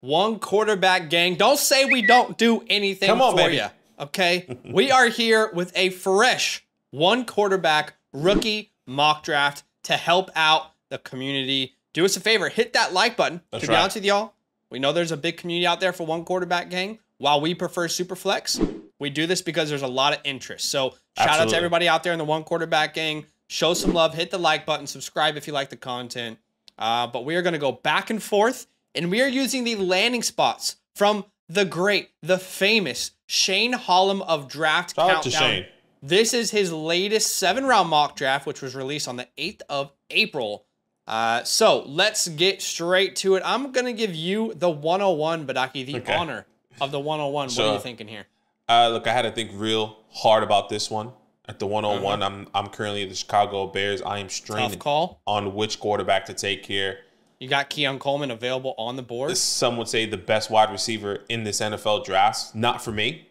one quarterback gang. Don't say we don't do anything Come on, for baby. you. Okay, we are here with a fresh one quarterback rookie mock draft to help out the community. Do us a favor, hit that like button. That's to be right. honest with y'all, we know there's a big community out there for one quarterback gang. While we prefer Superflex, we do this because there's a lot of interest. So shout out to everybody out there in the one quarterback gang. Show some love, hit the like button, subscribe if you like the content. Uh, but we are going to go back and forth, and we are using the landing spots from the great, the famous Shane Hallam of Draft Shout out to Shane. This is his latest seven round mock draft, which was released on the 8th of April. Uh, so let's get straight to it. I'm going to give you the 101, Badaki, the Okay. honor of the 101. What are you thinking here? Uh, look, I had to think real hard about this one. At the 101, Uh-huh. I'm I'm currently the Chicago Bears. I am straining call. on which quarterback to take here. You got Keon Coleman available on the board. Some would say the best wide receiver in this NFL draft. Not for me,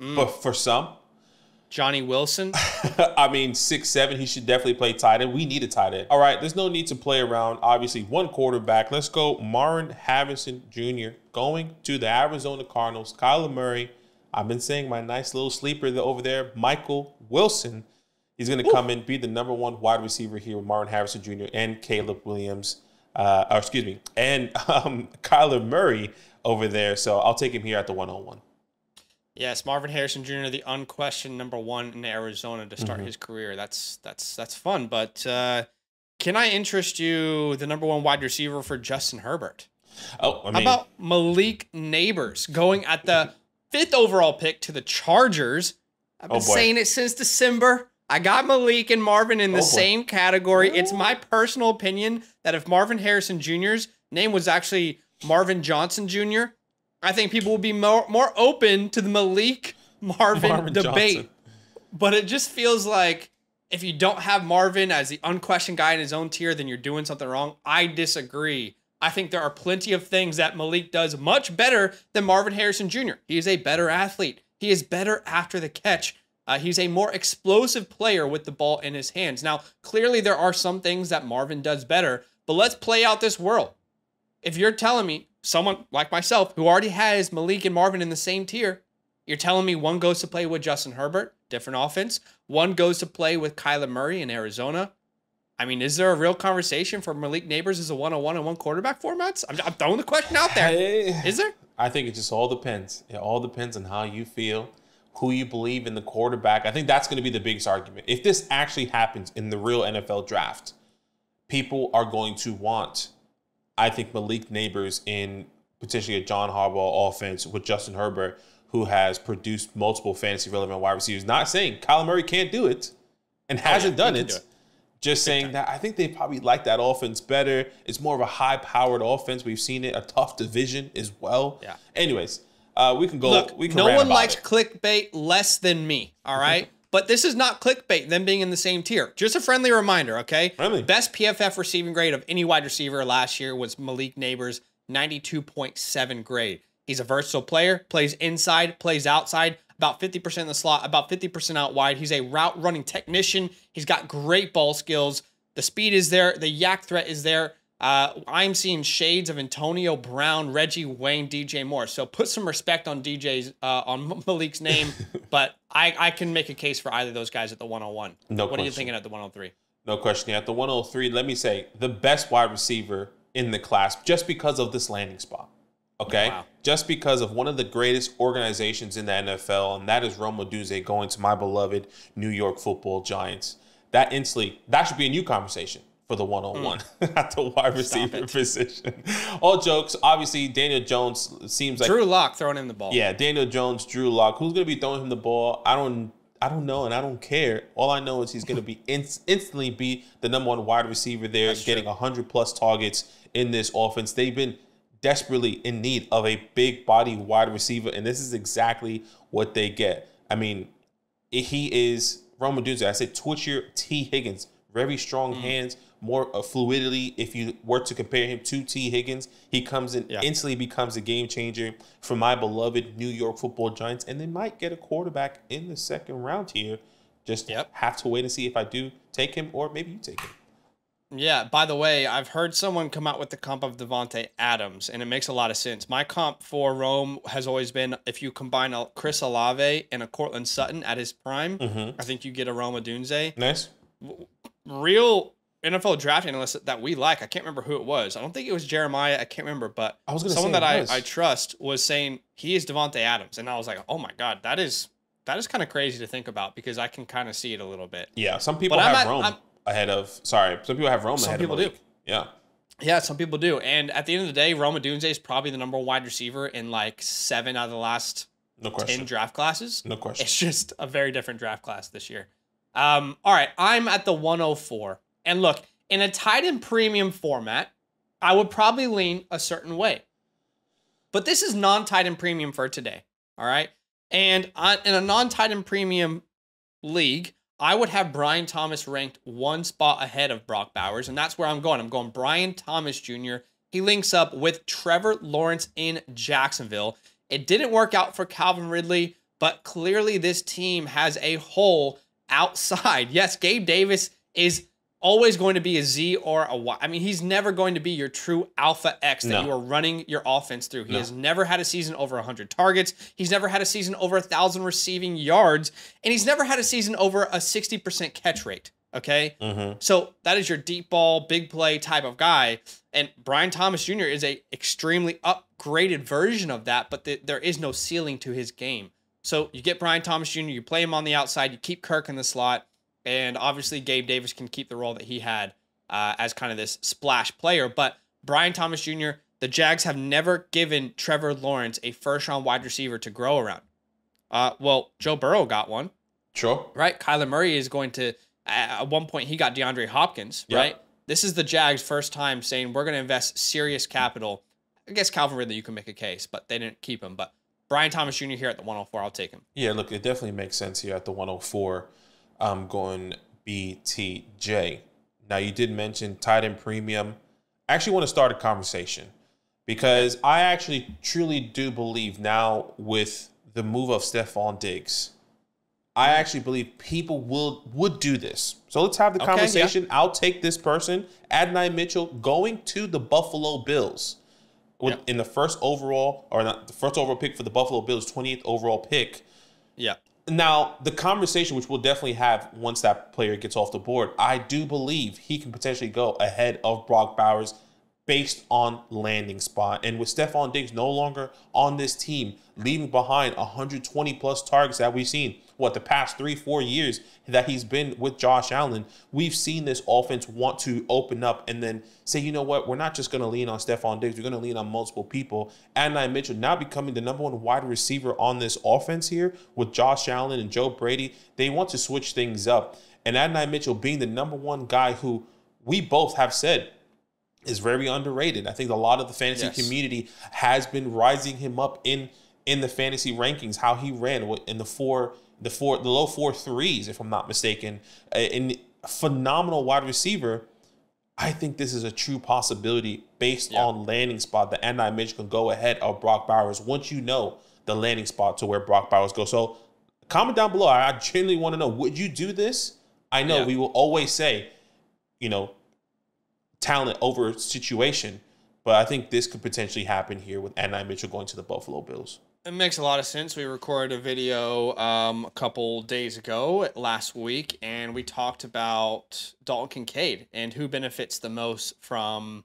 Mm. but for some. Johnny Wilson. I mean, six seven. He should definitely play tight end. We need a tight end. All right, there's no need to play around. Obviously, one quarterback. Let's go. Marvin Harrison Jr. going to the Arizona Cardinals. Kyler Murray. I've been saying my nice little sleeper over there. Michael Wilson. He's going to come in, be the number one wide receiver here with Marvin Harrison Jr. and Caleb Williams. Uh, or excuse me, and um, Kyler Murray over there. So I'll take him here at the 101. Yes, Marvin Harrison Jr., the unquestioned number one in Arizona to Mm-hmm. start his career. That's that's that's fun. But uh, can I interest you the number one wide receiver for Justin Herbert? Oh, I How about Malik Nabers going at the fifth overall pick to the Chargers? I've been Oh, saying it since December. I got Malik and Marvin in the Oh, same category. It's my personal opinion that if Marvin Harrison Jr.'s name was actually Marvin Johnson Jr., I think people would be more more open to the Malik Marvin, Marvin debate. Johnson. But it just feels like if you don't have Marvin as the unquestioned guy in his own tier, then you're doing something wrong. I disagree. I think there are plenty of things that Malik does much better than Marvin Harrison Jr. He is a better athlete. He is better after the catch. Uh, he's a more explosive player with the ball in his hands. Now, clearly, there are some things that Marvin does better, but let's play out this world. If you're telling me someone like myself who already has Malik and Marvin in the same tier, you're telling me one goes to play with Justin Herbert, different offense. One goes to play with Kyler Murray in Arizona. I mean, is there a real conversation for Malik Nabers as a one-on-one and one quarterback formats? I'm, I'm throwing the question out there. Is there? I think it just all depends. It all depends on how you feel, who you believe in the quarterback. I think that's going to be the biggest argument. If this actually happens in the real NFL draft, people are going to want, I think, Malik Nabers in potentially a John Harbaugh offense with Justin Herbert, who has produced multiple fantasy relevant wide receivers. Not saying Kyler Murray can't do it and hasn't Oh, yeah, done it. do it. Just saying that I think they probably like that offense better. It's more of a high powered offense. We've seen it, a tough division as well. Yeah. Anyways, uh, we can go. Look, we can no one likes it. clickbait less than me. All right. but this is not clickbait, them being in the same tier. Just a friendly reminder, okay? Friendly. Best PFF receiving grade of any wide receiver last year was Malik Nabers, 92.7 grade. He's a versatile player, plays inside, plays outside, about 50% in the slot, about 50% out wide. He's a route running technician. He's got great ball skills. The speed is there, the yak threat is there. Uh, I'm seeing shades of Antonio Brown, Reggie Wayne, DJ Moore. So put some respect on DJ's uh, on Malik's name, but I, I can make a case for either of those guys at the 101. No what are you thinking at the 103? No question. At the 103, let me say the best wide receiver in the class just because of this landing spot. Okay? Wow. Just because of one of the greatest organizations in the NFL, and that is Rome Odunze going to my beloved New York football giants. That instantly, that should be a new conversation for the one on one at the wide receiver position. All jokes. Obviously, Daniel Jones seems like Drew Lock throwing him the ball. yeah, Daniel Jones, Drew Lock. Who's going to be throwing him the ball? I don't. I don't know, and I don't care. All I know is he's going to be inst- instantly be the number one wide receiver there, That's getting hundred plus targets in this offense. They've been desperately in need of a big body wide receiver, and this is exactly what they get. I mean, he is Rome Odunze. I said Twitcher Tee Higgins, very strong Mm. hands, more uh, fluidity. If you were to compare him to Tee Higgins, he comes in Yeah. instantly becomes a game changer for my beloved New York Football Giants, and they might get a quarterback in the second round here. Just Yep. have to wait and see if I do take him or maybe you take him. Yeah. By the way, I've heard someone come out with the comp of Davante Adams, and it makes a lot of sense. My comp for Rome has always been if you combine a Chris Olave and a Courtland Sutton at his prime, Mhm. I think you get a Rome Odunze. Nice. Real NFL draft analyst that we like. I can't remember who it was. I don't think it was Jeremiah. I can't remember, but I was someone that I. I trust was saying he is Davante Adams, and I was like, oh my god, that is that is kind of crazy to think about because I can kind of see it a little bit. Yeah, some people But have at- Rome I'm- ahead of. Sorry, some people have Rome Some ahead people of do. Yeah, Yeah, some people do. And at the end of the day, Rome Odunze is probably the number one wide receiver in like seven out of the last no 10 question. draft classes. No question. It's just a very different draft class this year. Um, all right, I'm at the 104. And look, in a tight end premium format, I would probably lean a certain way. But this is non tight end premium for today. All right. And in a non tight end premium league, I would have Brian Thomas ranked one spot ahead of Brock Bowers. And that's where I'm going. I'm going Brian Thomas Jr. He links up with Trevor Lawrence in Jacksonville. It didn't work out for Calvin Ridley, but clearly this team has a hole outside. Yes, Gabe Davis is always going to be a Z or a Y. I mean, he's never going to be your true alpha X that No. you are running your offense through. He No. has never had a season over 100 targets. He's never had a season over 1,000 receiving yards. And he's never had a season over a 60% catch rate. Okay. hmm So that is your deep ball, big play type of guy. And Brian Thomas Jr. is a extremely upgraded version of that, but th- there is no ceiling to his game. So you get Brian Thomas Jr., you play him on the outside, you keep Kirk in the slot, and obviously Gabe Davis can keep the role that he had uh, as kind of this splash player. But Brian Thomas Jr., the Jags have never given Trevor Lawrence a first round wide receiver to grow around. Uh, well, Joe Burrow got one Sure. right? Kyler Murray is going to. At one point, he got DeAndre Hopkins, Yeah. right? This is the Jags' first time saying we're going to invest serious capital. I guess Calvin Ridley, you can make a case, but they didn't keep him. But Brian Thomas Jr. here at the 104, I'll take him. Yeah, look, it definitely makes sense here at the 104. I'm going BTJ. Now, you did mention tight end premium. I actually want to start a conversation because I actually truly do believe now with the move of Stefon Diggs, I actually believe people will would do this. So let's have the Okay, yeah. conversation. I'll take this person, Adonai Mitchell, going to the Buffalo Bills with- Yeah. in the first overall, or not the first overall pick for the Buffalo Bills, 28th overall pick. Yeah. Now, the conversation, which we'll definitely have once that player gets off the board, I do believe he can potentially go ahead of Brock Bowers based on landing spot. And with Stefon Diggs no longer on this team, leaving behind 120 plus targets that we've seen, what, the past three, four years that he's been with Josh Allen, we've seen this offense want to open up and then say, you know what, we're not just going to lean on Stefon Diggs, we're going to lean on multiple people. Adonai Mitchell now becoming the number one wide receiver on this offense here with Josh Allen and Joe Brady. They want to switch things up. And Adonai Mitchell being the number one guy who we both have said is very underrated. I think a lot of the fantasy Yes. community has been rising him up in in the fantasy rankings. How he ran in the four, the four, the low four threes, if I'm not mistaken. A- And phenomenal wide receiver. I think this is a true possibility based Yeah. on landing spot that Adonai Mitchell can go ahead of Brock Bowers once you know the landing spot to where Brock Bowers goes. So comment down below. I I genuinely want to know, would you do this? I know Yeah. we will always say, you know, talent over situation, but I think this could potentially happen here with Adonai Mitchell going to the Buffalo Bills. It makes a lot of sense. We recorded a video um, a couple days ago, last week, and we talked about Dalton Kincaid and who benefits the most from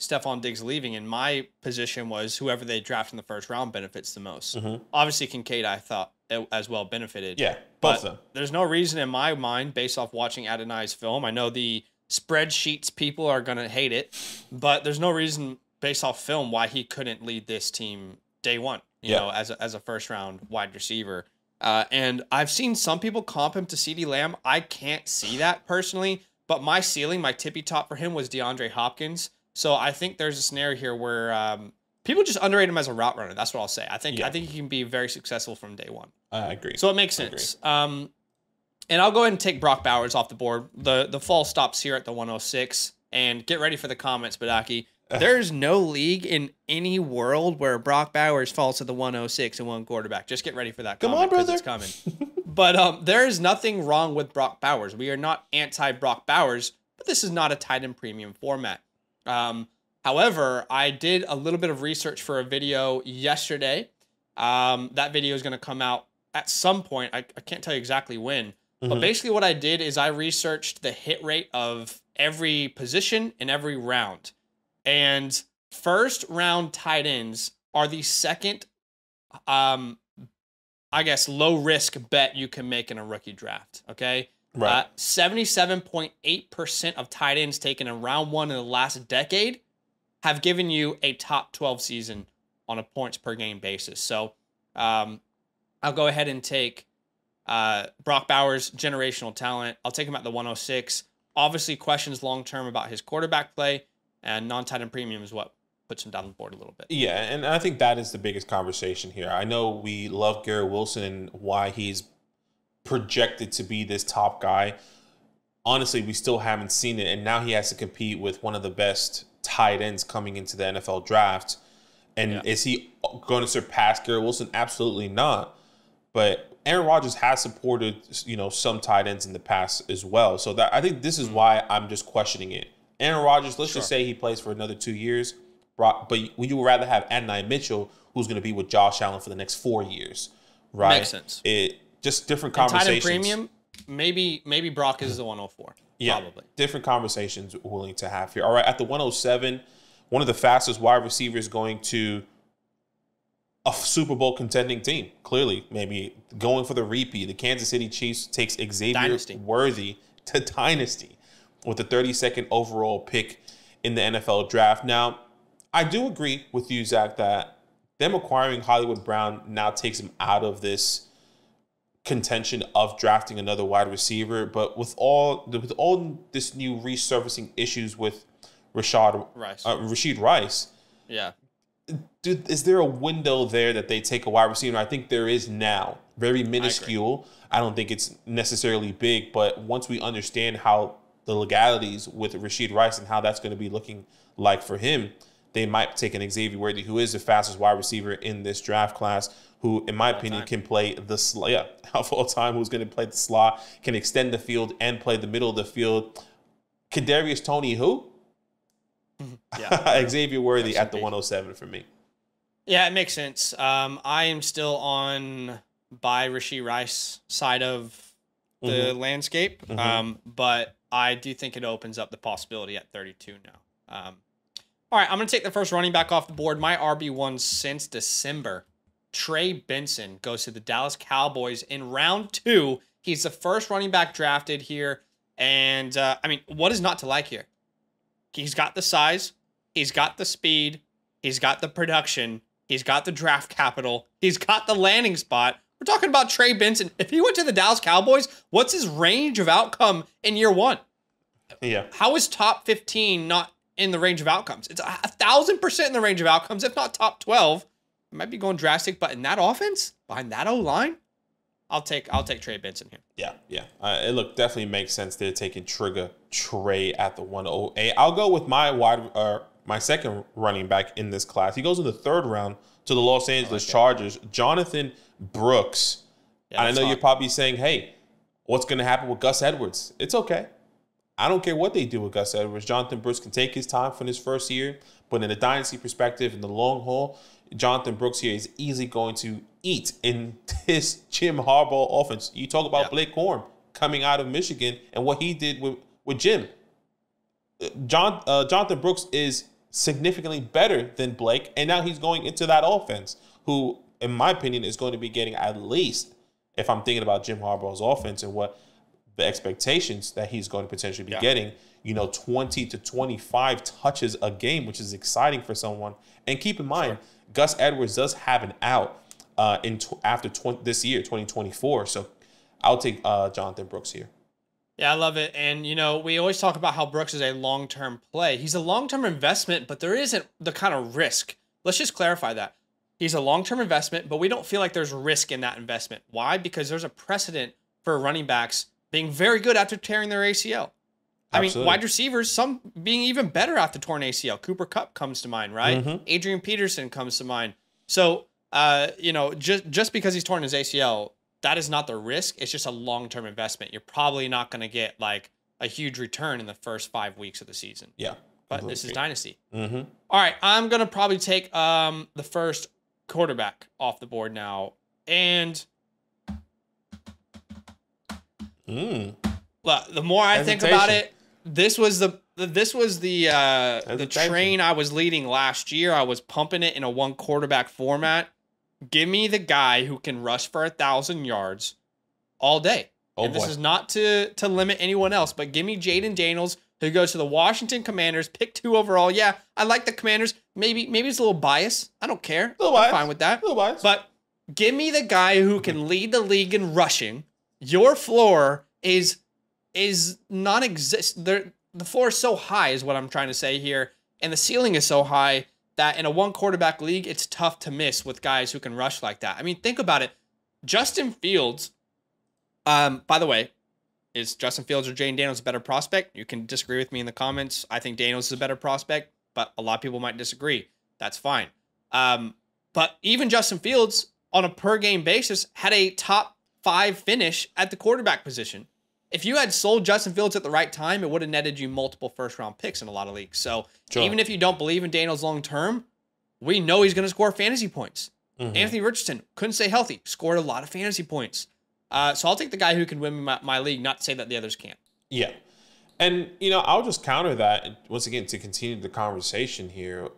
Stefon Diggs leaving. And my position was whoever they draft in the first round benefits the most. Mhm. Obviously, Kincaid, I thought uh, as well benefited. Yeah, both But of them. there's no reason in my mind, based off watching Adonai's film, I know the spreadsheets people are going to hate it, but there's no reason based off film why he couldn't lead this team day one, you Yeah. know, as a, as a first round wide receiver. Uh, and I've seen some people comp him to CeeDee Lamb. I can't see that personally, but my ceiling, my tippy top for him was DeAndre Hopkins. So I think there's a scenario here where um, people just underrate him as a route runner. That's what I'll say. I think Yeah. I think he can be very successful from day one. I agree. So it makes sense. Um, and I'll go ahead and take Brock Bowers off the board. The the fall stops here at the 106. And get ready for the comments, Badaki. There's no league in any world where Brock Bowers falls to the 106 and one quarterback. Just get ready for that. Come comment on, brother. It's coming. but um, there is nothing wrong with Brock Bowers. We are not anti Brock Bowers. but this is not a tight end premium format. Um, however, I did a little bit of research for a video yesterday. Um, that video is going to come out at some point. I, I can't tell you exactly when. Mm-hmm. But basically, what I did is I researched the hit rate of every position in every round. And first round tight ends are the second, um, I guess, low risk bet you can make in a rookie draft. Okay. Right. Uh, 77.8% of tight ends taken in round one in the last decade have given you a top 12 season on a points per game basis. So um, I'll go ahead and take uh, Brock Bowers, generational talent. I'll take him at the 106. Obviously, questions long term about his quarterback play and non tight end premium is what puts him down the board a little bit. Yeah, and I think that is the biggest conversation here. I know we love Garrett Wilson and why he's projected to be this top guy. Honestly, we still haven't seen it, and now he has to compete with one of the best tight ends coming into the NFL draft. And yeah. is he going to surpass Garrett Wilson? Absolutely not. But Aaron Rodgers has supported, you know, some tight ends in the past as well. So that I think this is mm-hmm. why I'm just questioning it. Aaron Rodgers, let's sure. just say he plays for another two years, but would you rather have Adonai Mitchell, who's going to be with Josh Allen for the next four years, right? Makes sense. It just different conversations. Tight end premium, maybe maybe Brock is the 104. Yeah, probably different conversations willing to have here. All right, at the 107, one of the fastest wide receivers going to a Super Bowl contending team. Clearly, maybe going for the repeat. The Kansas City Chiefs takes Xavier Dynasty. Worthy to Dynasty with the 32nd overall pick in the NFL draft. Now, I do agree with you, Zach, that them acquiring Hollywood Brown now takes him out of this contention of drafting another wide receiver. But with all with all this new resurfacing issues with Rashad Rice, uh, Rashee Rice, yeah, dude, is there a window there that they take a wide receiver? I think there is now. Very minuscule. I, I don't think it's necessarily big, but once we understand how the legalities with Rashee Rice and how that's going to be looking like for him, they might take an Xavier Worthy, who is the fastest wide receiver in this draft class, who, in my all opinion, time. can play the slot. Yeah, of all time, who's going to play the slot, can extend the field and play the middle of the field. Kadarius Toney, who? Yeah, Xavier Worthy at the 107 for me. Yeah, it makes sense. Um, I am still on by Rashee Rice side of the mm-hmm. landscape, mm-hmm. Um, but I do think it opens up the possibility at 32 now. Um, all right, I'm going to take the first running back off the board. My RB1 since December. Trey Benson goes to the Dallas Cowboys in round two. He's the first running back drafted here. And uh, I mean, what is not to like here? He's got the size, he's got the speed, he's got the production, he's got the draft capital, he's got the landing spot. We're talking about Trey Benson. If he went to the Dallas Cowboys, what's his range of outcome in year one? Yeah. How is top 15 not in the range of outcomes? It's a, thousand percent in the range of outcomes, if not top 12. It might be going drastic, but in that offense, behind that O line, I'll take I'll take Trey Benson here. Yeah, yeah. Uh, it look definitely makes sense. They're taking Trigger Trey at the 108. I'll go with my wide uh, my second running back in this class. He goes in the third round to the Los Angeles Chargers. Jonathan Brooks. Yeah, I know hot. you're probably saying, "Hey, what's going to happen with Gus Edwards?" It's okay. I don't care what they do with Gus Edwards. Jonathan Brooks can take his time from his first year, but in a dynasty perspective, in the long haul, Jonathan Brooks here is easily going to eat in this Jim Harbaugh offense. You talk about yeah. Blake Corum coming out of Michigan and what he did with, with Jim. John uh, Jonathan Brooks is significantly better than Blake, and now he's going into that offense, who, in my opinion, is going to be getting at least, if I'm thinking about Jim Harbaugh's offense and what the expectations that he's going to potentially be yeah. getting, you know, 20 to 25 touches a game, which is exciting for someone. And keep in mind, sure. Gus Edwards does have an out uh, in t- after tw- this year, 2024. So I'll take uh, Jonathan Brooks here. Yeah, I love it. And, you know, we always talk about how Brooks is a long term play. He's a long term investment, but there isn't the kind of risk. Let's just clarify that. He's a long term investment, but we don't feel like there's risk in that investment. Why? Because there's a precedent for running backs being very good after tearing their ACL. I Absolutely. mean, wide receivers, some being even better after torn ACL. Cooper Kupp comes to mind, right? Mm-hmm. Adrian Peterson comes to mind. So, uh, you know, just just because he's torn his ACL, that is not the risk. It's just a long term investment. You're probably not going to get like a huge return in the first five weeks of the season. Yeah. But this is dynasty. Mm-hmm. All right, I'm gonna probably take um the first quarterback off the board now, and Mm. The more I think about it, this was the this was the uh the train I was leading last year. I was pumping it in a one quarterback format. Give me the guy who can rush for a thousand yards all day. Oh and this is not to to limit anyone else, but give me Jayden Daniels who goes to the Washington Commanders, pick two overall. Yeah, I like the Commanders. Maybe maybe it's a little bias. I don't care. A Little I'm bias. fine with that. Little bias. But give me the guy who can lead the league in rushing. Your floor is is non-exist. The floor is so high, is what I'm trying to say here, and the ceiling is so high that in a one quarterback league, it's tough to miss with guys who can rush like that. I mean, think about it. Justin Fields. Um, by the way, is Justin Fields or Jayden Daniels a better prospect? You can disagree with me in the comments. I think Daniels is a better prospect, but a lot of people might disagree. That's fine. Um, but even Justin Fields, on a per game basis, had a top five finish at the quarterback position. If you had sold Justin Fields at the right time, it would have netted you multiple first round picks in a lot of leagues. So Sure. even if you don't believe in Daniels long term, we know he's going to score fantasy points. Mhm. Anthony Richardson couldn't stay healthy, scored a lot of fantasy points. Uh, so I'll take the guy who can win my, my league, not to say that the others can't. Yeah. And, you know, I'll just counter that once again to continue the conversation here.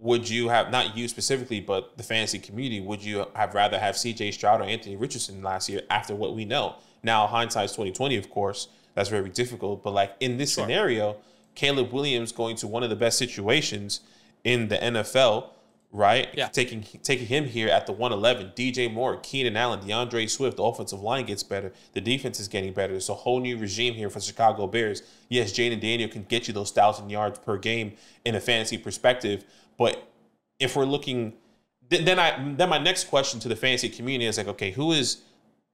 Would you have, not you specifically, but the fantasy community, would you have rather have CJ Stroud or Anthony Richardson last year after what we know? Now, hindsight's 2020, of course. That's very difficult. But, like, in this Sure. scenario, Caleb Williams going to one of the best situations in the NFL, right? Yeah. Taking taking him here at the 111. DJ Moore, Keenan Allen, D'Andre Swift, the offensive line gets better. The defense is getting better. It's a whole new regime here for Chicago Bears. Yes, Jane and Daniel can get you those thousand yards per game in a fantasy perspective, but if we're looking then I then my next question to the fantasy community is like, okay, who is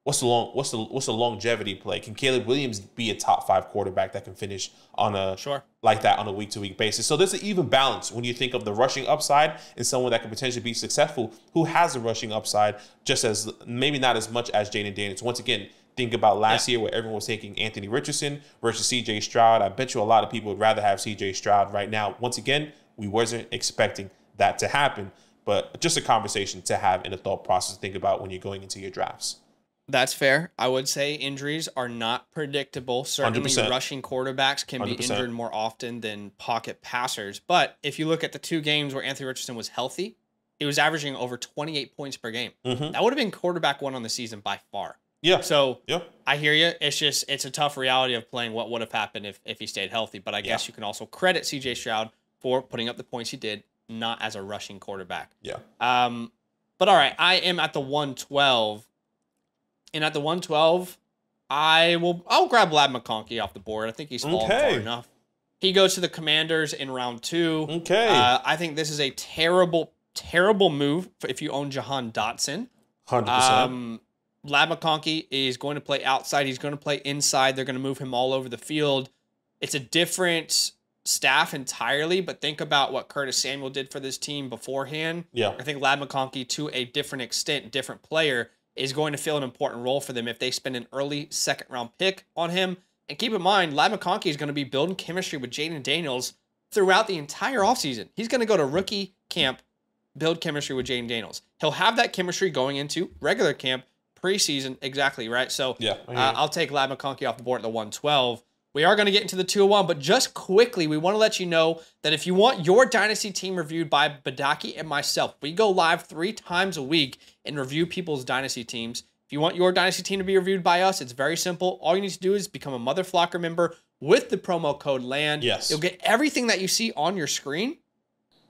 what's the long what's the what's the longevity play? Can Caleb Williams be a top five quarterback that can finish on a Sure. like that on a week to week basis? So there's an even balance when you think of the rushing upside and someone that could potentially be successful who has a rushing upside, just as maybe not as much as Jayden Daniels. Once again, think about last year where everyone was taking Anthony Richardson versus CJ Stroud. I bet you a lot of people would rather have CJ Stroud right now. Once again, we wasn't expecting that to happen, but just a conversation to have in a thought process to think about when you're going into your drafts. That's fair. I would say injuries are not predictable. Certainly, 100%. rushing quarterbacks can be 100%. injured more often than pocket passers. But if you look at the two games where Anthony Richardson was healthy, he was averaging over 28 points per game. Mhm. That would have been quarterback one on the season by far. Yeah. So Yeah. I hear you. It's just it's a tough reality of playing what would have happened if if he stayed healthy. But I guess Yeah. you can also credit CJ Stroud for putting up the points he did, not as a rushing quarterback. Yeah. Um, but all right, I am at the 112. And at the 112, I will I'll grab Ladd McConkey off the board. I think he's fallen far Okay. enough. He goes to the Commanders in round two. Okay. Uh, I think this is a terrible, terrible move if you own Jahan Dotson. Hundred percent. Um, Ladd McConkey is going to play outside. He's going to play inside. They're going to move him all over the field. It's a different staff entirely, but think about what Curtis Samuel did for this team beforehand. Yeah. I think Ladd McConkey, to a different extent, different player, is going to fill an important role for them if they spend an early second round pick on him. And keep in mind, Ladd McConkey is going to be building chemistry with Jayden Daniels throughout the entire offseason. He's going to go to rookie camp, build chemistry with Jayden Daniels. He'll have that chemistry going into regular camp, preseason, exactly, right? So Yeah, uh, I'll take Ladd McConkey off the board at the 112. We are going to get into the 201, but just quickly, we want to let you know that if you want your dynasty team reviewed by Badaki and myself, we go live three times a week and review people's dynasty teams. If you want your dynasty team to be reviewed by us, it's very simple. All you need to do is become a Mother Flocker member with the promo code LAND. Yes. You'll get everything that you see on your screen.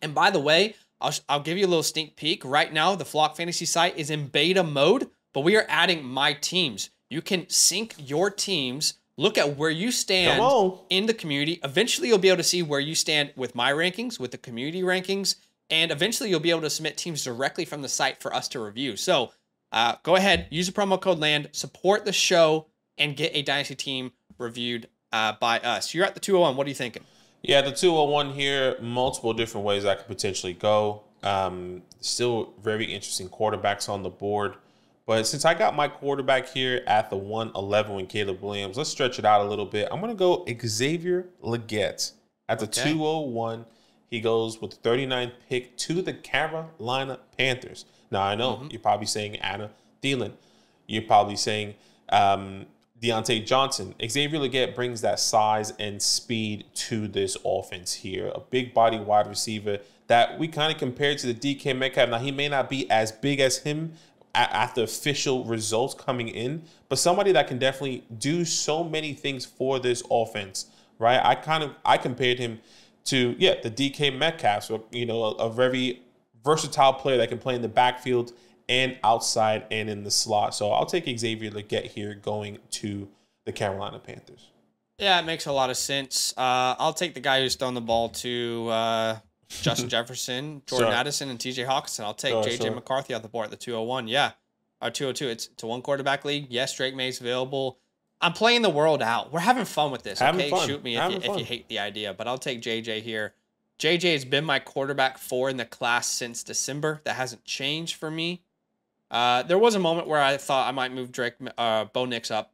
And by the way, I'll, I'll give you a little sneak peek. Right now, the Flock Fantasy site is in beta mode, but we are adding my teams. You can sync your teams, look at where you stand in the community. Eventually, you'll be able to see where you stand with my rankings, with the community rankings, and eventually, you'll be able to submit teams directly from the site for us to review. So, uh, go ahead, use the promo code LAND, support the show, and get a dynasty team reviewed uh, by us. You're at the 201. What are you thinking? Yeah, the 201 here, multiple different ways I could potentially go. Um, still very interesting quarterbacks on the board. But since I got my quarterback here at the 111 with Caleb Williams, let's stretch it out a little bit. I'm going to go Xavier Legette at the Okay. 201. He goes with the 39th pick to the Carolina Panthers. Now, I know Mm-hmm. you're probably saying Adam Thielen. You're probably saying um, Diontae Johnson. Xavier Legette brings that size and speed to this offense here. A big body wide receiver that we kind of compared to the DK Metcalf. Now, he may not be as big as him at the official results coming in, but somebody that can definitely do so many things for this offense, right? I kind of I compared him to yeah the DK Metcalf, so you know a, a very versatile player that can play in the backfield and outside and in the slot. So I'll take Xavier Legette here going to the Carolina Panthers. Yeah, it makes a lot of sense. Uh, I'll take the guy who's thrown the ball to uh, Justin Jefferson, Jordan. Addison, and TJ Hockenson. I'll take JJ. McCarthy out the board at the 201. Yeah. Or 202. It's, it's a one quarterback league. Yes, Drake Maye's available. I'm playing the world out. We're having fun with this. Having okay, fun. shoot me if you, if you hate the idea, but I'll take JJ here. JJ has been my quarterback four in the class since December. That hasn't changed for me. Uh, there was a moment where I thought I might move Drake, uh, Bo Nix up,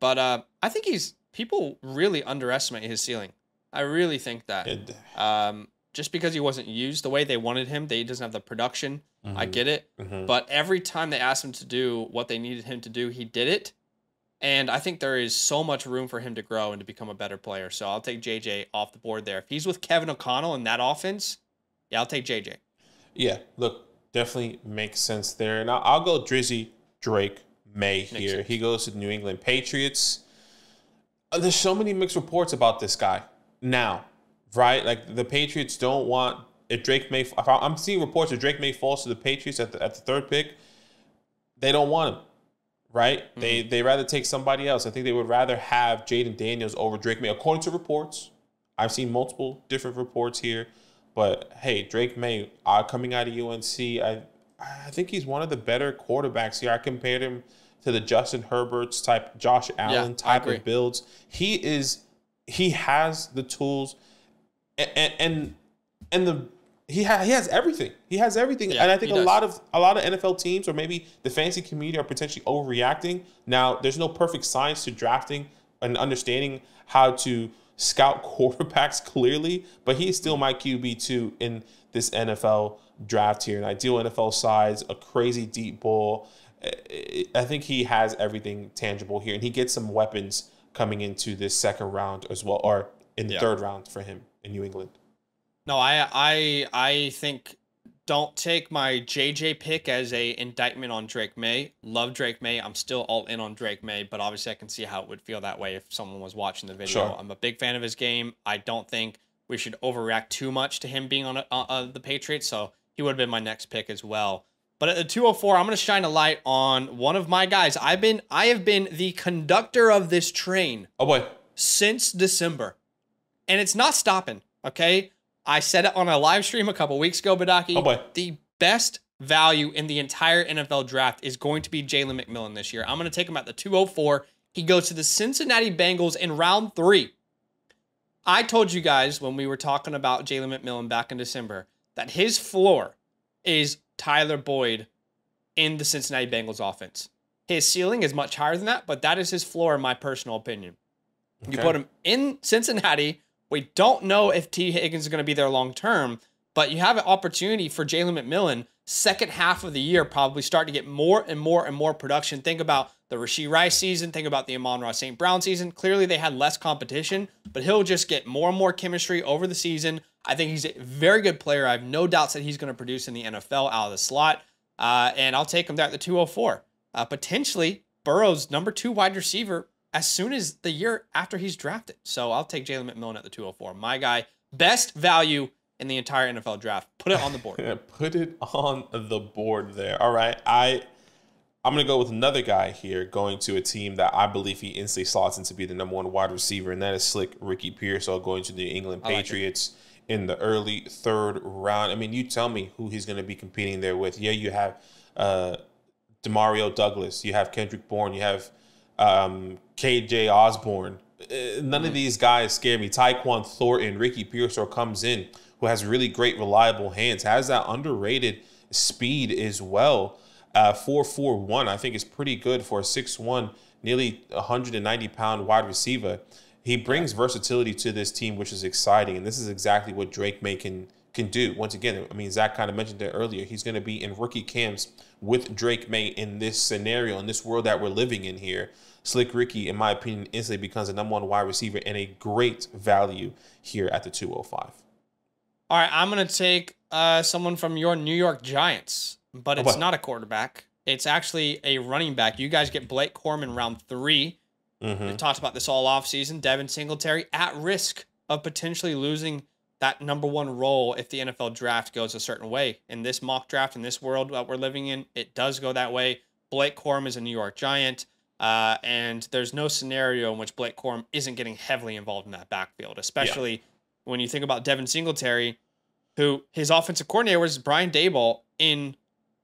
but uh, I think he's people really underestimate his ceiling. I really think that. Um, just because he wasn't used the way they wanted him, they he doesn't have the production. I Mhm, get it, mhm. but every time they asked him to do what they needed him to do, he did it. And I think there is so much room for him to grow and to become a better player. So I'll take JJ off the board there. If he's with Kevin O'Connell in that offense, yeah, I'll take JJ. Yeah, look, definitely makes sense there. And I'll, I'll go Drizzy Drake Maye here. sense. He goes to the New England Patriots. Uh, There's so many mixed reports about this guy now, right? Like the Patriots don't want if Drake Maye. If I'm seeing reports that Drake Maye falls to the Patriots at the, at the third pick. They don't want him, right? They they rather take somebody else. I think they would rather have Jayden Daniels over Drake Maye, according to reports. I've seen multiple different reports here, but hey, Drake Maye uh, coming out of UNC, I I think he's one of the better quarterbacks here. I compared him to the Justin Herberts type, Josh Allen I type of builds. He is he has the tools, and and and the he ha- he has everything. He has everything, Yeah, and I think a does. lot of a lot of NFL teams or maybe the fantasy community are potentially overreacting. Now, there's no perfect science to drafting and understanding how to scout quarterbacks clearly, but he's still my QB two in this NFL draft here. An ideal NFL size, a crazy deep ball. I- I think he has everything tangible here, and he gets some weapons coming into this second round as well, or in the Yeah. third round for him in New England. No, I I I think don't take my JJ pick as a indictment on Drake Maye. Love Drake Maye. I'm still all in on Drake Maye, but obviously I can see how it would feel that way if someone was watching the video. Sure. I'm a big fan of his game. I don't think we should overreact too much to him being on uh, uh, the Patriots, so he would have been my next pick as well. But at the 204, I'm going to shine a light on one of my guys. I've been I have been the conductor of this train Oh boy, since December. And it's not stopping, okay? I said it on a live stream a couple weeks ago, Badaki. Oh, boy. The best value in the entire NFL draft is going to be Jalen McMillan this year. I'm going to take him at the 204. He goes to the Cincinnati Bengals in round three. I told you guys when we were talking about Jalen McMillan back in December that his floor is Tyler Boyd in the Cincinnati Bengals offense. His ceiling is much higher than that, but that is his floor, in my personal opinion. You put him in Cincinnati. We don't know if Tee Higgins is going to be there long term, but you have an opportunity for Jalen McMillan second half of the year probably start to get more and more and more production. Think about the Rashee Rice season. Think about the Amon-Ra St. Brown season. Clearly, they had less competition, but he'll just get more and more chemistry over the season. I think he's a very good player. I have no doubts that he's going to produce in the NFL out of the slot. Uh, and I'll take him there at the 204. Uh, potentially, Burrow's number two wide receiver as soon as the year after he's drafted. So I'll take Jalen McMillan at the 204. My guy, best value in the entire NFL draft. Put it on the board. Yeah, put it on the board there. All right. I I'm gonna go with another guy here, going to a team that I believe he instantly slots into be the number one wide receiver, and that is slick Ricky Pierce. Pearsall going to the England like. Patriots in the early third round. I mean, you tell me who he's gonna be competing there with. Yeah, you have uh Demario Douglas, you have Kendrick Bourne, you have um, KJ Osborn. Uh, None of these guys scare me. Tyquan Thornton, Ricky Pearsall comes in, who has really great, reliable hands, has that underrated speed as well. uh, 441, I think is pretty good for a 6'1, nearly 190 pound wide receiver. He brings versatility to this team, which is exciting. And this is exactly what Drake Maye can, can do. Once again, I mean, Zach kind of mentioned it earlier. He's going to be in rookie camps with Drake Maye in this scenario, in this world that we're living in here. Slick Ricky, in my opinion, instantly becomes a number one wide receiver and a great value here at the 205. All right, I'm going to take uh, someone from your New York Giants, but it's what? not a quarterback. It's actually a running back. You guys get Blake Corum round 3 Mm-hmm. We talked about this all offseason. Devin Singletary at risk of potentially losing that number one role if the NFL draft goes a certain way. In this mock draft, in this world that we're living in, it does go that way. Blake Corum is a New York Giant, uh, and there's no scenario in which Blake Corum isn't getting heavily involved in that backfield, especially when you think about Devin Singletary, who his offensive coordinator was Brian Daboll in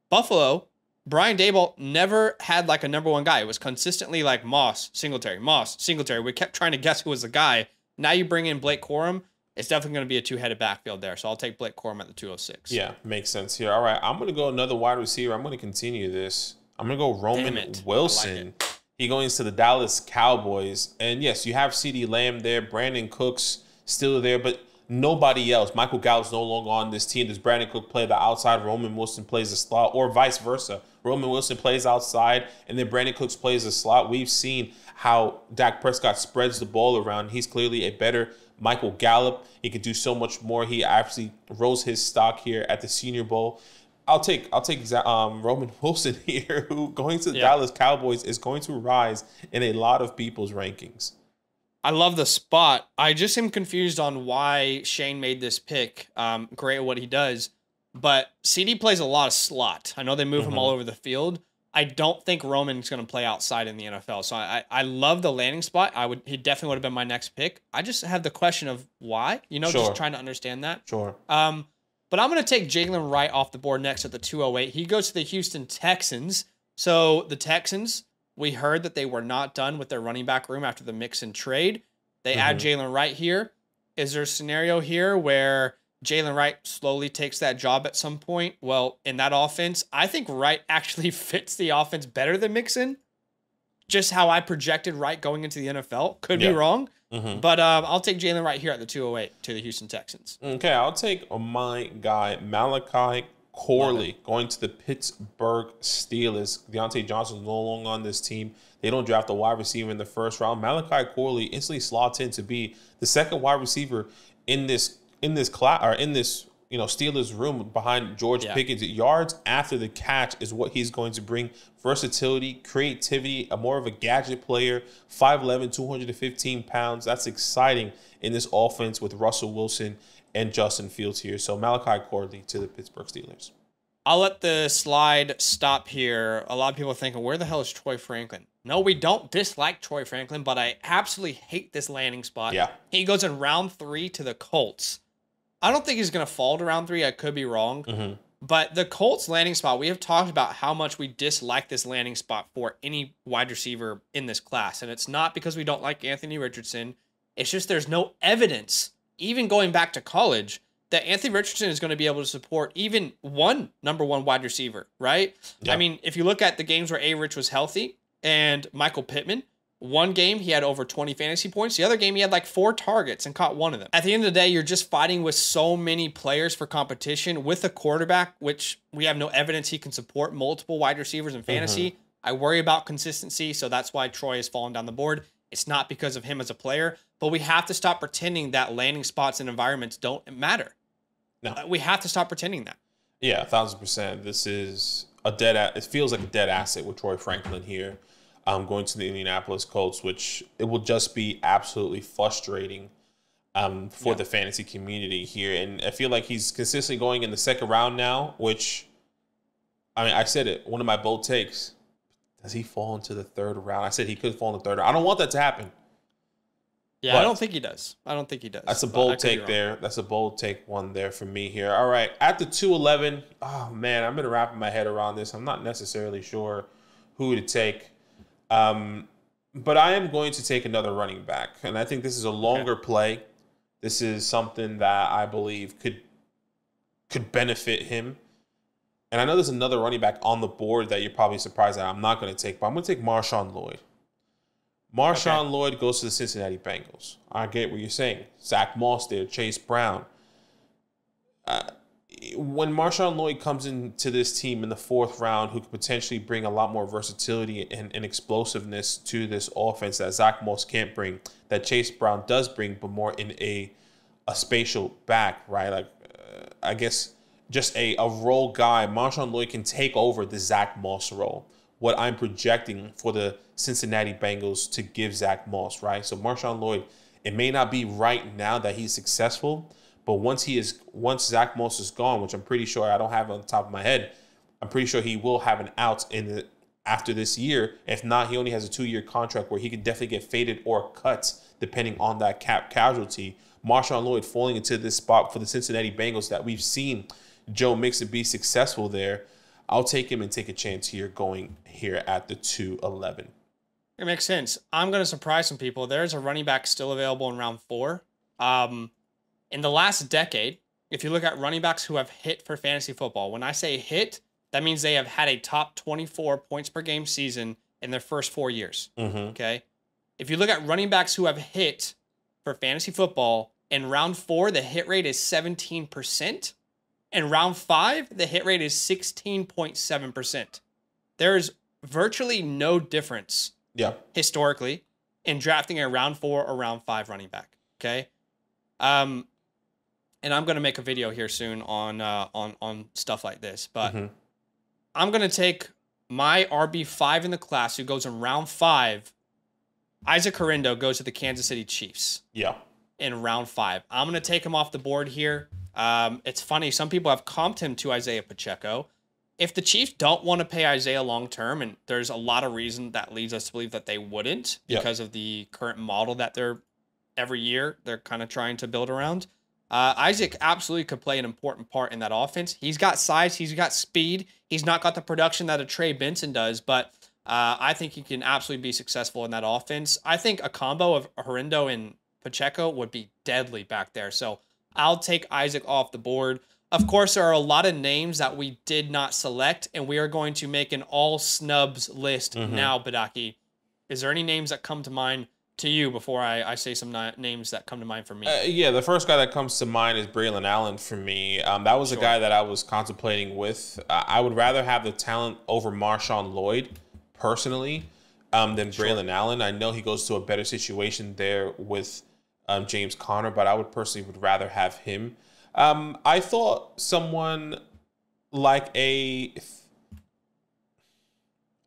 Buffalo. Brian Daboll never had like a number one guy. It was consistently like Moss, Singletary, Moss, Singletary. We kept trying to guess who was the guy. Now you bring in Blake Corum. It's definitely going to be a two-headed backfield there. So I'll take Blake Corum at the 206. Yeah, makes sense here. All right, I'm going to go another wide receiver. I'm going to continue this. I'm going to go Roman. Wilson. he goes to the Dallas Cowboys. And yes, you have CeeDee Lamb there, Brandin Cooks still there, but nobody else. Michael Gallup's no longer on this team. Does Brandin Cook play the outside? Roman Wilson plays the slot, or vice versa. Roman Wilson plays outside, and then Brandin Cooks plays the slot. We've seen how Dak Prescott spreads the ball around. He's clearly a better Michael Gallup. He can do so much more. He actually rose his stock here at the Senior Bowl. I'll take I'll take um, Roman Wilson here, who going to the Yeah. Dallas Cowboys is going to rise in a lot of people's rankings. I love the spot. I just am confused on why Shane made this pick. Um, great at what he does, but CeeDee plays a lot of slot. I know they move him Mhm. all over the field. I don't think Roman's going to play outside in the NFL. So I, I I love the landing spot. I would he definitely would have been my next pick. I just have the question of why. You know, Sure. just trying to understand that. Sure. Um, but I'm going to take Jaylen Wright off the board next at the 208. He goes to the Houston Texans. So the Texans, we heard that they were not done with their running back room after the Mixon trade. They add Jaylen Wright here. Is there a scenario here where Jaylen Wright slowly takes that job at some point? Well, in that offense, I think Wright actually fits the offense better than Mixon. Just how I projected Wright going into the NFL. Could Yeah. be wrong, Mhm. but um, I'll take Jaylen Wright here at the 208 to the Houston Texans. Okay, I'll take my guy Malachi Corley going to the Pittsburgh Steelers. Diontae Johnson's no longer on this team. They don't draft a wide receiver in the first round. Malachi Corley instantly slots in to be the second wide receiver in this in this class or in this you know Steelers room behind George Yeah. Pickens. Yards after the catch is what he's going to bring. Versatility, creativity, a more of a gadget player. 5'11", 215 pounds. That's exciting in this offense with Russell Wilson and Justin Fields here. So Malachi Corley to the Pittsburgh Steelers. I'll let the slide stop here. A lot of people are thinking, where the hell is Troy Franklin? No, we don't dislike Troy Franklin, but I absolutely hate this landing spot. Yeah. He goes in round three to the Colts. I don't think he's going to fall to round three. I could be wrong. Mm-hmm. But the Colts landing spot, we have talked about how much we dislike this landing spot for any wide receiver in this class. And it's not because we don't like Anthony Richardson. It's just there's no evidence, even going back to college, that Anthony Richardson is going to be able to support even one number one wide receiver, right? Yeah. I mean, if you look at the games where A Rich was healthy and Michael Pittman, one game he had over 20 fantasy points. The other game he had like four targets and caught one of them. At the end of the day, you're just fighting with so many players for competition with a quarterback, which we have no evidence he can support multiple wide receivers in fantasy. I worry about consistency, so that's why Troy has fallen down the board. It's not because of him as a player, but we have to stop pretending that landing spots and environments don't matter. No. Uh, We have to stop pretending that. Yeah, a thousand percent. This is a dead. It feels like a dead asset with Troy Franklin here, um, going to the Indianapolis Colts, which it will just be absolutely frustrating, um, for the fantasy community here. And I feel like he's consistently going in the second round now, which, I mean, I said it. One of my bold takes. Does he fall into the third round? I said he could fall in the third round. I don't want that to happen. Yeah, But- I don't think he does. I don't think he does. That's a bold take there. That's a bold take one there for me here. All right. At the 211, oh man, I've been wrapping my head around this. I'm not necessarily sure who to take. Um, but I am going to take another running back. And I think this is a longer play. This is something that I believe could could benefit him. and I know there's another running back on the board that you're probably surprised that I'm not going to take, but I'm going to take Marshawn Lloyd. Marshawn okay. Lloyd goes to the Cincinnati Bengals. I get what you're saying. Zack Moss there, Chase Brown. Uh, when Marshawn Lloyd comes into this team in the fourth round, who could potentially bring a lot more versatility and, and, explosiveness to this offense that Zack Moss can't bring, that Chase Brown does bring, but more in a a spatial back, right? Like, uh, I guess just a, a role guy. Marshawn Lloyd can take over the Zack Moss role. What I'm projecting for the Cincinnati Bengals to give Zack Moss, right? So Marshawn Lloyd, it may not be right now that he's successful, but once he is, once Zack Moss is gone, which I'm pretty sure I don't have on the top of my head, I'm pretty sure he will have an out in the after this year. If not, he only has a two-year contract where he could definitely get faded or cut depending on that cap casualty. Marshawn Lloyd falling into this spot for the Cincinnati Bengals that we've seen Joe Mixon be successful there. I'll take him and take a chance here going here at the 211. It makes sense. I'm going to surprise some people. There's a running back still available in round four. Um, in the last decade, if you look at running backs who have hit for fantasy football, when I say hit, that means they have had a top 24 points per game season in their first four years. Mm-hmm. Okay. If you look at running backs who have hit for fantasy football, in round four, the hit rate is 17%. In round five, the hit rate is 16.7%. There is virtually no difference yeah. historically in drafting a round four or round five running back. Okay. Um, and I'm gonna make a video here soon on uh, on on stuff like this. But mm-hmm. I'm gonna take my RB five in the class who goes in round five. Isaac Guerendo goes to the Kansas City Chiefs. Yeah. In round five, I'm gonna take him off the board here. Um, it's funny. Some people have comped him to Isaiah Pacheco. If the Chiefs don't want to pay Isaiah long term, and there's a lot of reason that leads us to believe that they wouldn't because of the current model that they're every year they're kind of trying to build around. Uh, Isaac absolutely could play an important part in that offense. He's got size, he's got speed. He's not got the production that a Trey Benson does, but uh, I think he can absolutely be successful in that offense. I think a combo of Guerendo and Pacheco would be deadly back there. So I'll take Isaac off the board. Of course, there are a lot of names that we did not select, and we are going to make an all snubs list mm-hmm. now, Badake. Is there any names that come to mind to you before I, I say some na- names that come to mind for me? Uh, yeah, the first guy that comes to mind is Braylon Allen for me. Um, that was sure. a guy that I was contemplating with. Uh, I would rather have the talent over Marshawn Lloyd personally um, than sure. Braylon Allen. I know he goes to a better situation there with um, James Conner, but I would personally would rather have him. Um, I thought someone like a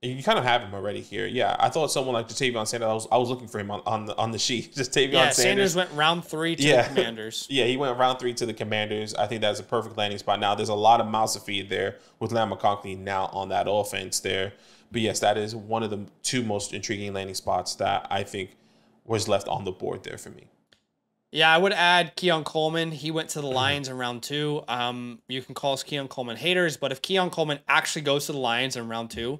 you kind of have him already here. Yeah, I thought someone like Ja'Tavion Sanders. I was, I was looking for him on, on the on the sheet. Ja'Tavion yeah, Sanders. Sanders went round three to yeah. the Commanders. yeah, he went round three to the Commanders. I think that's a perfect landing spot. Now there's a lot of mouths to feed there with Ladd McConkey now on that offense there. But yes, that is one of the two most intriguing landing spots that I think was left on the board there for me. Yeah, I would add Keon Coleman. He went to the mm-hmm. Lions in round two. Um, you can call us Keon Coleman haters, but if Keon Coleman actually goes to the Lions in round two,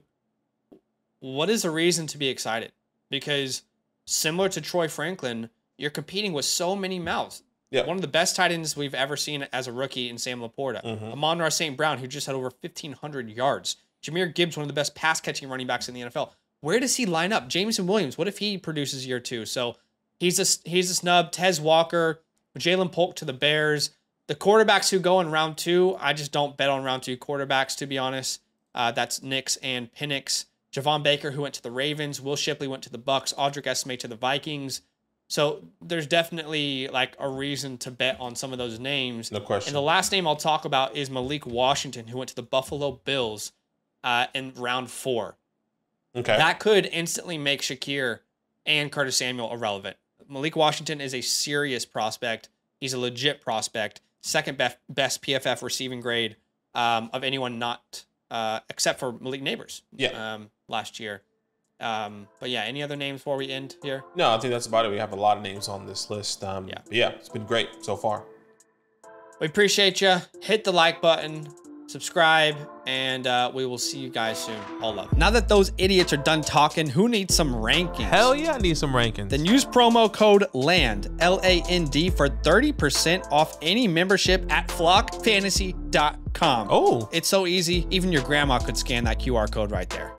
what is the reason to be excited? Because similar to Troy Franklin, you're competing with so many mouths. Yeah. One of the best tight ends we've ever seen as a rookie in Sam LaPorta. Mm-hmm. Amon-Ra St. Brown, who just had over 1,500 yards. Jahmyr Gibbs, one of the best pass catching running backs in the NFL. Where does he line up? Jameson Williams, what if he produces year two? So He's a he's a snub. Tez Walker, Ja'Lynn Polk to the Bears. The quarterbacks who go in round two, I just don't bet on round two quarterbacks to be honest. Uh, that's Nix and Penix. Javon Baker, who went to the Ravens. Will Shipley went to the Bucks. Audric Estimé to the Vikings. So there's definitely like a reason to bet on some of those names. No question. And the last name I'll talk about is Malik Washington, who went to the Buffalo Bills uh, in round four. Okay. That could instantly make Shakir and Curtis Samuel irrelevant. Malik Washington is a serious prospect. He's a legit prospect. Second best, best PFF receiving grade um, of anyone not uh, except for Malik Nabers. Yeah. Um, last year. Um, but yeah, any other names before we end here? No, I think that's about it. We have a lot of names on this list. Um, yeah. yeah, it's been great so far. We appreciate you. Hit the like button subscribe, and uh, we will see you guys soon. All love. Now that those idiots are done talking, who needs some rankings? Hell yeah, I need some rankings. Then use promo code LAND, L A N D, for 30% off any membership at flockfantasy.com. Oh. It's so easy, even your grandma could scan that QR code right there.